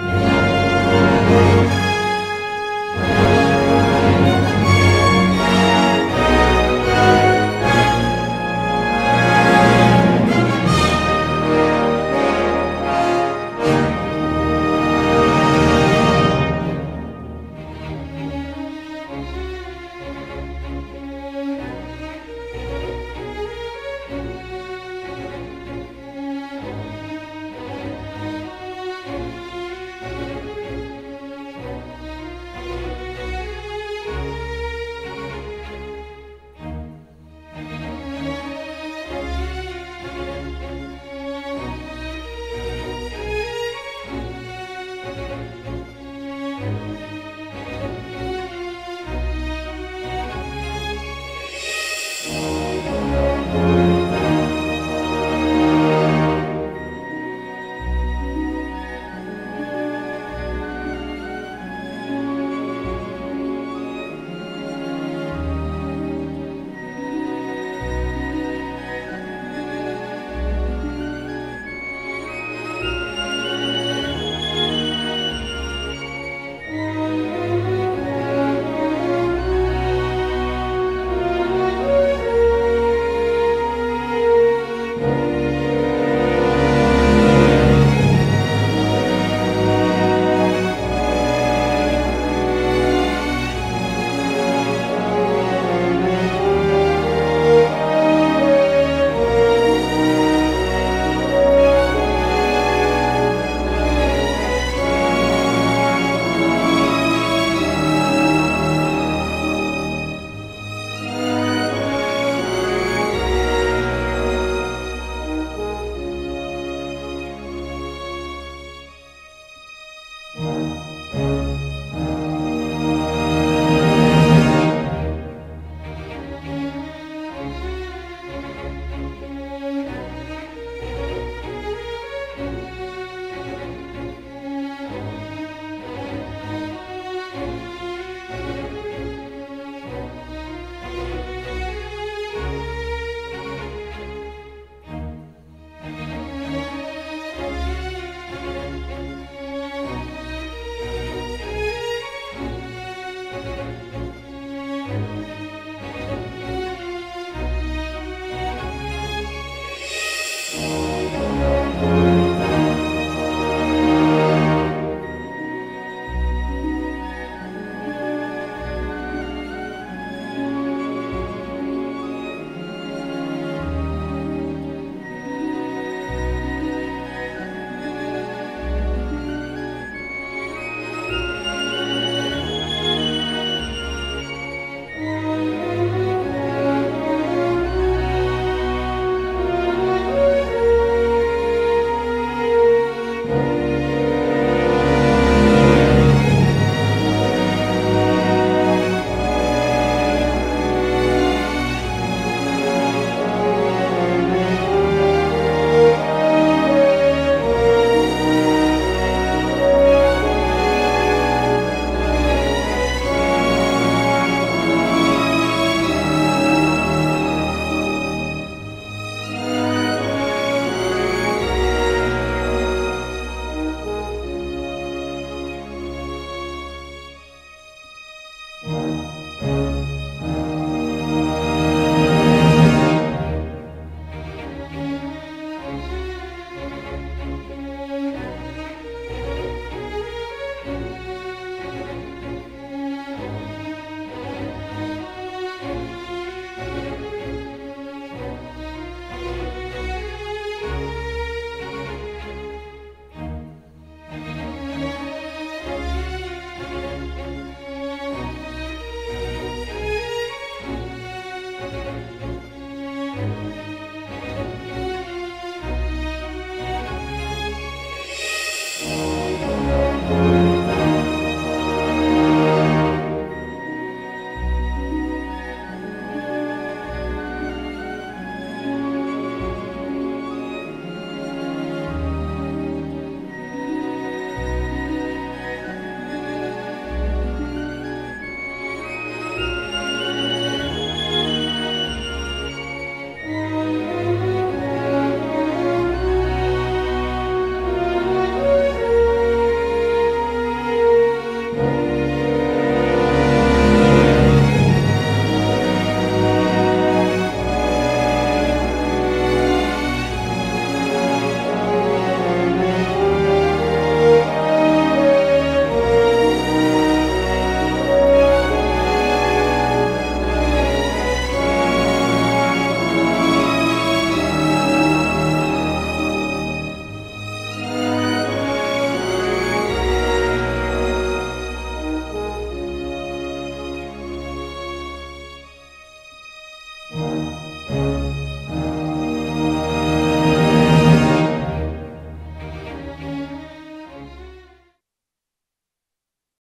Bye.